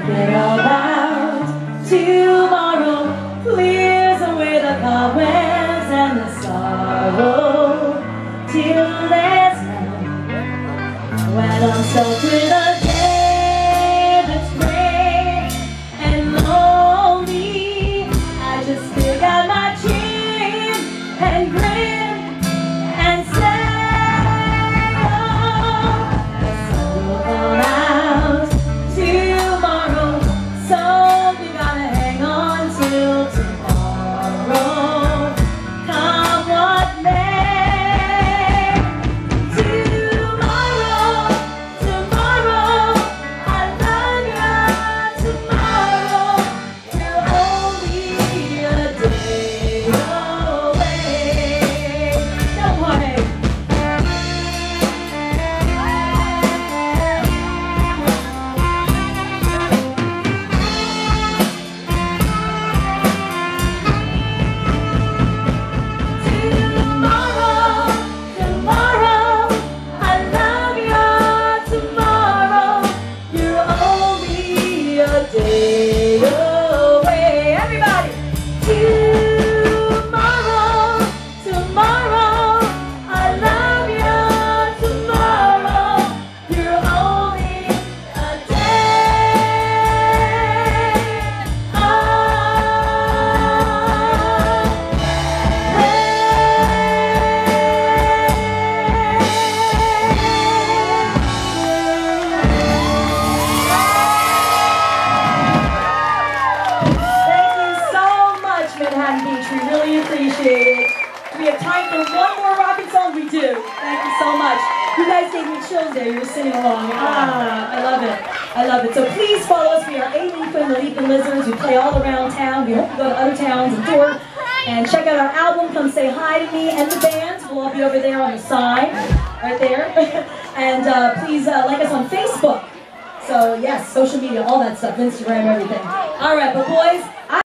forget about tomorrow. Clears away the cobwebs and the sorrow. Till there's night, when I'm stuck with a day that's gray and lonely, I just pick up my chin and. Day Manhattan Beach. We really appreciate it. We have time for one more rockin' song? We do. Thank you so much. You guys gave me chills there. You were singing along. Ah, I love it. I love it. So please follow us. We are Aileen and the Leaping Lizards. We play all around town. We hope to go to other towns and tour. And check out our album. Come say hi to me and the band. We'll all be over there on the side, right there. and uh, please uh, like us on Facebook. So yes, social media, all that stuff, Instagram, everything. All right, but boys, I